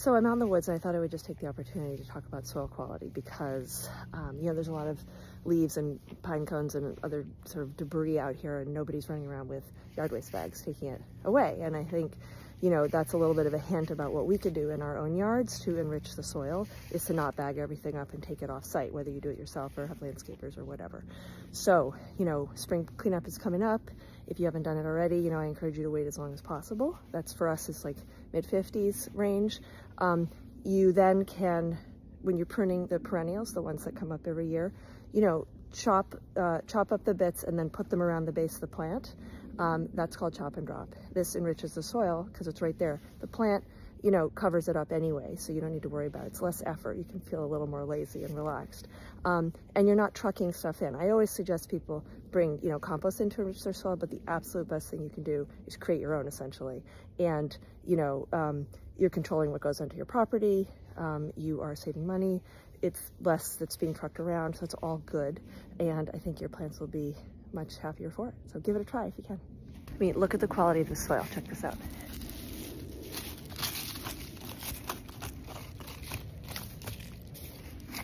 So I'm out in the woods and I thought I would just take the opportunity to talk about soil quality because, um, you know, there's a lot of leaves and pine cones and other sort of debris out here and nobody's running around with yard waste bags taking it away. And I think, you know, that's a little bit of a hint about what we could do in our own yards to enrich the soil is to not bag everything up and take it off site, whether you do it yourself or have landscapers or whatever. So, you know, spring cleanup is coming up. If you haven't done it already, you know, I encourage you to wait as long as possible. That's for us, it's like mid 50s range. Um, you then can, when you're pruning the perennials, the ones that come up every year, you know, chop, uh, chop up the bits and then put them around the base of the plant. Um, that's called chop and drop. This enriches the soil because it's right there. The plant, you know, covers it up anyway, so you don't need to worry about it. It's less effort. You can feel a little more lazy and relaxed. Um, and you're not trucking stuff in. I always suggest people bring, you know, compost into their soil, but the absolute best thing you can do is create your own essentially. And, you know, um, you're controlling what goes onto your property. Um, you are saving money. It's less that's being trucked around, so it's all good. And I think your plants will be much happier for it. So give it a try if you can. I mean, look at the quality of the soil. Check this out.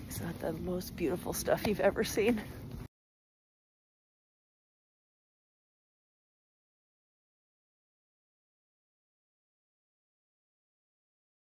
Is that the most beautiful stuff you've ever seen?